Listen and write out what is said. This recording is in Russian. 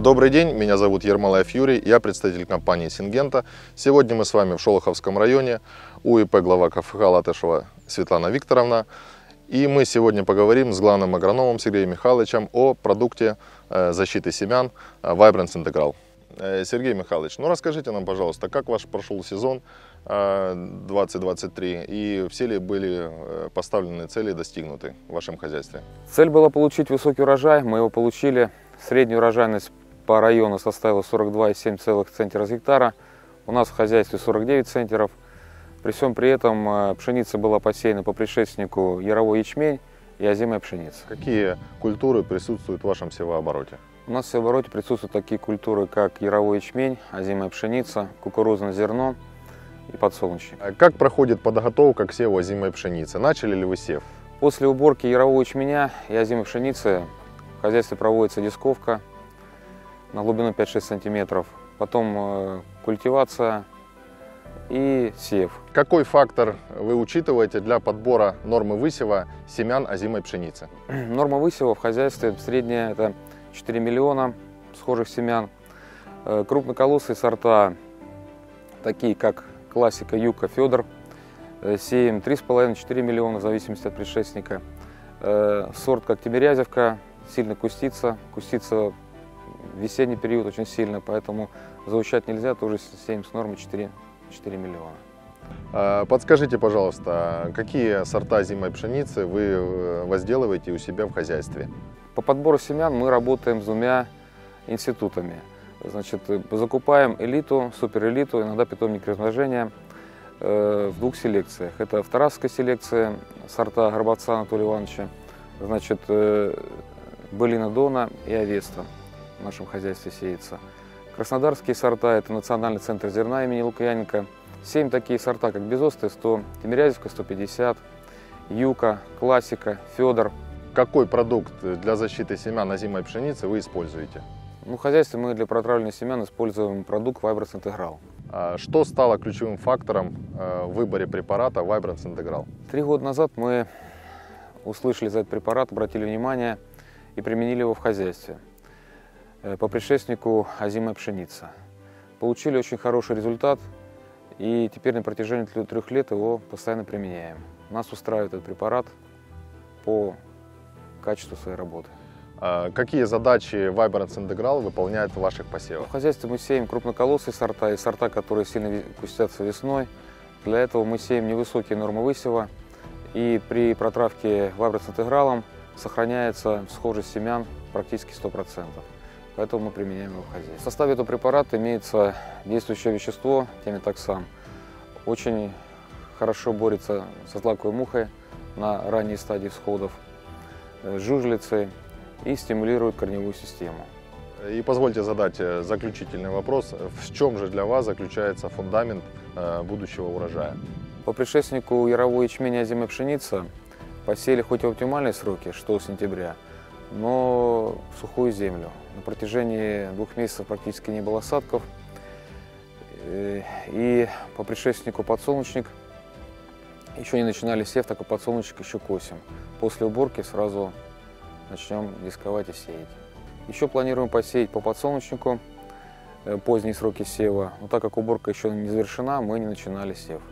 Добрый день, меня зовут Ермолаев Юрий, я представитель компании «Сингента». Сегодня мы с вами в Шолоховском районе, у ИП глава КФХ Латышева Светлана Викторовна. И мы сегодня поговорим с главным агрономом Сергеем Михайловичем о продукте э, защиты семян э, Vibrance Integral. Э, Сергей Михайлович, ну расскажите нам, пожалуйста, как ваш прошел сезон 2023 и все ли были поставленные цели достигнуты в вашем хозяйстве? Цель была получить высокий урожай, мы его получили. Средняя урожайность по району составила 42,7 центнера с гектара. У нас в хозяйстве 49 центнеров. При всем при этом пшеница была посеяна по предшественнику яровой ячмень и озимая пшеница. Какие культуры присутствуют в вашем севообороте? У нас в севообороте присутствуют такие культуры, как яровой ячмень, озимая пшеница, кукурузное зерно и подсолнечник. А как проходит подготовка к севу озимой пшеницы? Начали ли вы сев? После уборки ярового ячменя и озимой пшеницы в хозяйстве проводится дисковка на глубину 5-6 сантиметров, потом э, культивация и сев. Какой фактор вы учитываете для подбора нормы высева семян озимой пшеницы? Норма высева в хозяйстве средняя это 4 миллиона схожих семян. Э, крупноколосые сорта, такие как классика, юка, Федор, э, сеем 3,5-4 миллиона в зависимости от предшественника. Сорт как Тимирязевка, сильно кустится, кустится весенний период очень сильно, поэтому заучать нельзя, тоже сеем с нормы 4, 4 миллиона. А, подскажите, пожалуйста, какие сорта зимой пшеницы вы возделываете у себя в хозяйстве? По подбору семян мы работаем с двумя институтами. Значит, закупаем элиту, суперэлиту, иногда питомник размножения э, в двух селекциях. Это вторасская селекция сорта Горбатца Анатолия Ивановича, значит, э, Былина Дона и Овеста в нашем хозяйстве сеется. Краснодарские сорта – это Национальный центр зерна имени Лукьяненко. Семь такие сорта, как Безостая 100, Тимирязевка 150, Юка, Классика, Федор. Какой продукт для защиты семян озимой пшеницы вы используете? Ну, в хозяйстве мы для протравливания семян используем продукт Vibrance Integral. А что стало ключевым фактором э, в выборе препарата Vibrance Integral? Три года назад мы услышали за этот препарат, обратили внимание и применили его в хозяйстве. Э, по предшественнику озимая пшеница. Получили очень хороший результат, и теперь на протяжении трех лет его постоянно применяем. Нас устраивает этот препарат по качеству своей работы. А какие задачи Vibrance Integral выполняет в ваших посевах? В хозяйстве мы сеем крупноколосые сорта и сорта, которые сильно кустятся весной. Для этого мы сеем невысокие нормы высева. И при протравке Vibrance Integral сохраняется схожесть семян практически 100% поэтому мы применяем его в хозяйстве. В составе этого препарата имеется действующее вещество темитоксан. Очень хорошо борется со злаковой мухой на ранней стадии всходов, э, жужелицей и стимулирует корневую систему. И позвольте задать э, заключительный вопрос. В чем же для вас заключается фундамент э, будущего урожая? По предшественнику яровой ячмени озимой пшеницы посеяли хоть и в оптимальные сроки, что сентября, но в сухую землю. На протяжении двух месяцев практически не было осадков. Э, и по предшественнику подсолнечник еще не начинали сев, так и подсолнечник еще косим. После уборки сразу начнем дисковать и сеять. Еще планируем посеять по подсолнечнику э, поздние сроки сева. Но так как уборка еще не завершена, мы не начинали сев.